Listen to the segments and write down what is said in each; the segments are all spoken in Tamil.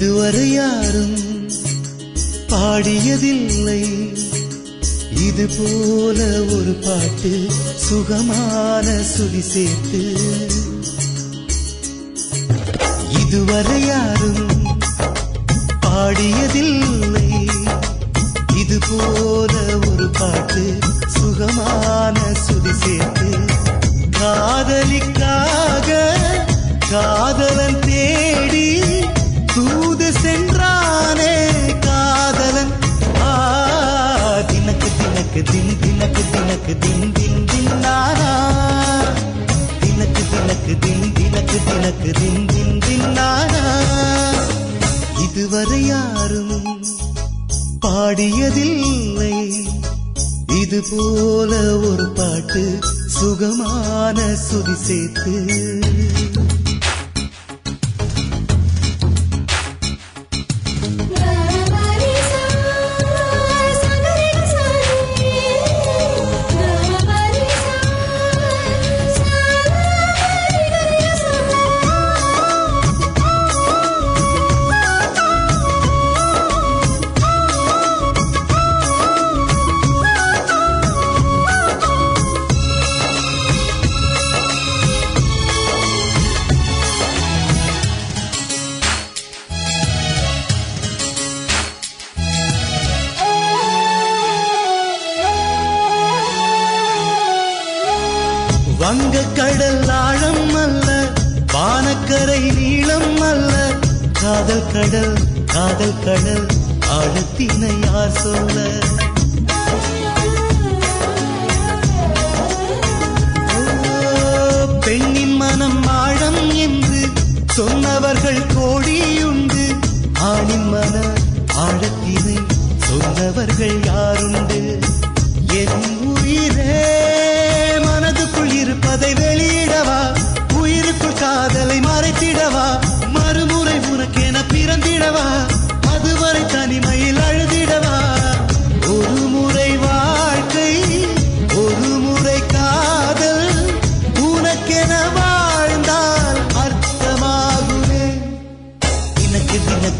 இதுவரை யாரும் பாடியதில்லை. இது போல ஒரு பாட்டு சுகமான சுதி சேர்த்து. இதுவரை யாரும் பாடியதில்லை. இது போல ஒரு பாட்டு சுகமான சுதி சேர்த்து. இதுவரை யாரும் பாடியதில்லை. இது போல ஒரு பாட்டு சுகமான சுதி சேர்த்து வங்க கடல் ஆழம் அல்ல பானக்கரை நீளம் அல்ல. காதல் கடல் காதல் கடல் ஆழத்தினை யார் சொல்ல?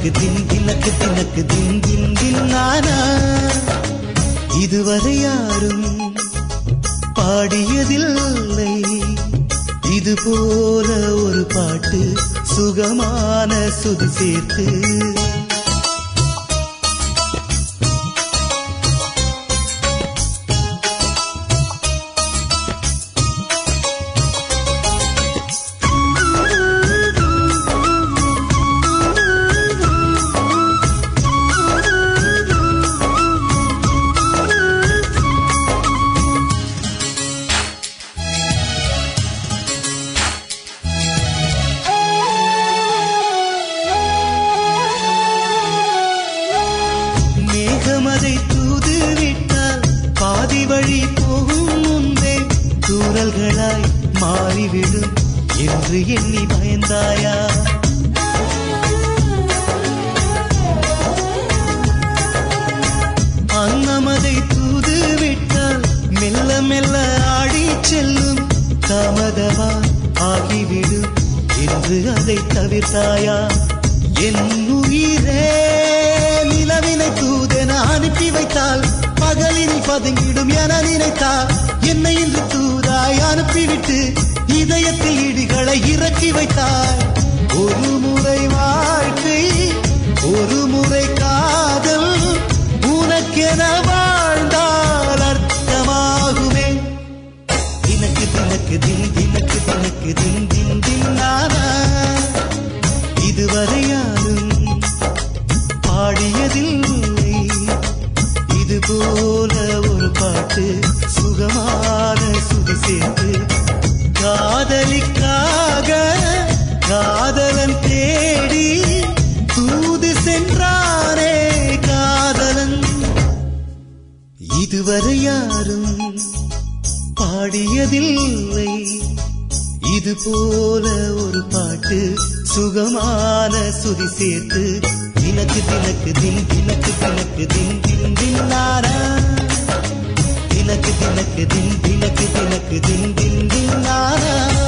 தினக்கு தினக்கு தின் தினக்கு தினக்கு தின் தின் தின் நானா? இதுவரை யாரும் பாடியதில்லை. இது போல ஒரு பாட்டு சுகமான சுது சேர்த்து தூரல்களாய் மாறிவிடும் என்று எண்ணி பயந்தாயா? அன்னமதை தூது விட்டால் மெல்ல மெல்ல ஆடி செல்லும் தாமதமா ஆகிவிடும் என்று அதை தவிர்த்தாயா? என் உயிரே நிலவினை தூதென அனுப்பி வைத்தால் பகலில் பதுங்கிடும் என நினைத்தால் என்னை இன்று தூ தாய் அனுப்பிவிட்டு இதயத்தில் இடிகளை இறக்கி வைத்தாய். ஒரு முறை வாழ்க்கை ஒரு முறை காதல் உனக்கென வாழ்ந்தால் அர்த்தமாகுமே. தினக்கு தினக்கு தின் தினக்கு தினக்கு தின் தின் தின் நானா. இதுவரை யாரும் பாடியதில்லை. இது போல ஒரு பாட்டு சுகமான சுதி சேர்த்து காதலிக்காக காதலன் தேடி தூது சென்றாரே காதலன். இதுவரை யாரும் பாடியதில்லை. இது போல ஒரு பாட்டு சுகமான சுதி சேர்த்து தினக்கு தினக்கு தின் தினக்கு தினக்கு தின் தின் தின்னாரா நாரா தினக்கு தினக்கு தின் தினக்கு தினக்கு தின் தின் தின் நானா